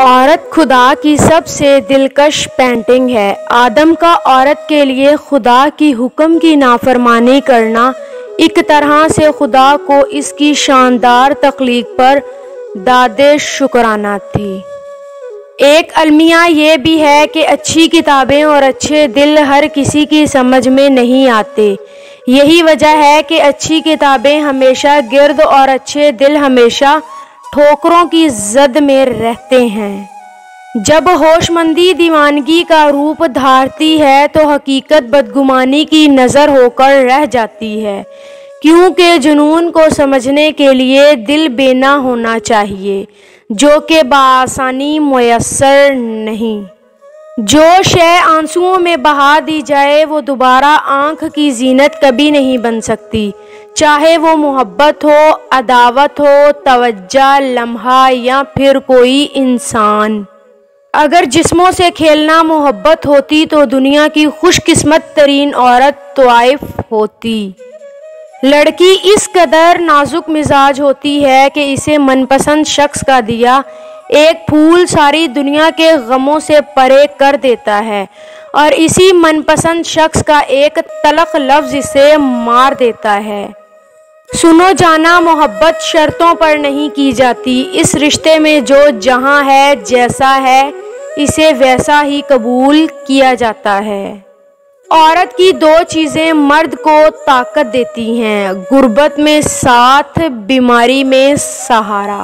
औरत खुदा की सबसे दिलकश पेंटिंग है। आदम का औरत के लिए खुदा की हुक्म की नाफरमानी करना, एक तरह से खुदा को इसकी शानदार तख्लीक पर दादे शुक्राना थी। एक अलमिया ये भी है कि अच्छी किताबें और अच्छे दिल हर किसी की समझ में नहीं आते। यही वजह है कि अच्छी किताबें हमेशा गिरद और अच्छे दिल हमेशा ठोकरों की जद में रहते हैं। जब होशमंदी दीवानगी का रूप धारती है तो हकीकत बदगुमानी की नज़र होकर रह जाती है। क्योंकि जुनून को समझने के लिए दिल बेना होना चाहिए, जो कि बासानी मैसर नहीं। जो शय आंसुओं में बहा दी जाए, वो दोबारा आँख की जीनत कभी नहीं बन सकती। चाहे वो मोहब्बत हो, अदावत हो, तवज्जा, लम्हा या फिर कोई इंसान। अगर जिस्मों से खेलना मोहब्बत होती तो दुनिया की खुशकिस्मत तरीन औरत तोाइफ होती। लड़की इस कदर नाजुक मिजाज होती है कि इसे मनपसंद शख्स का दिया एक फूल सारी दुनिया के गमों से परे कर देता है और इसी मनपसंद शख्स का एक तलख लफ्ज़ इसे मार देता है। सुनो जाना, मोहब्बत शर्तों पर नहीं की जाती। इस रिश्ते में जो जहाँ है, जैसा है, इसे वैसा ही कबूल किया जाता है। औरत की दो चीज़ें मर्द को ताकत देती हैं, गुर्बत में साथ, बीमारी में सहारा।